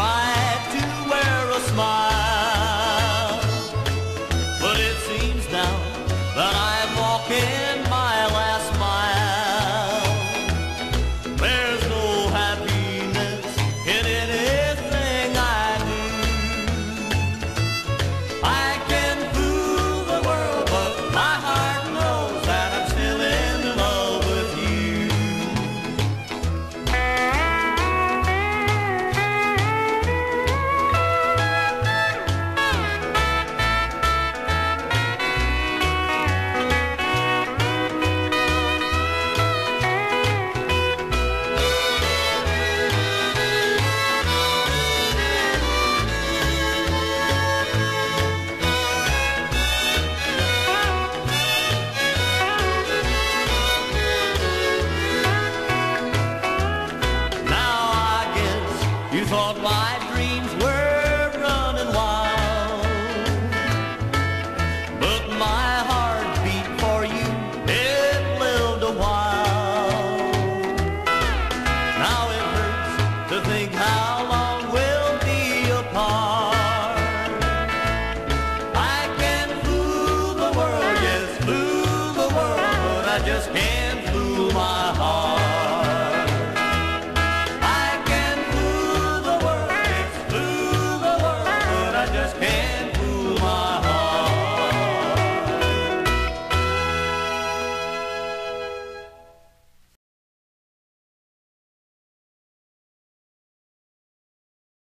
try to wear a smile, thought my dreams were running wild. But my heart beat for you, it lived a while. Now it hurts to think how long we'll be apart. I can fool the world, yes, fool the world, but I just can't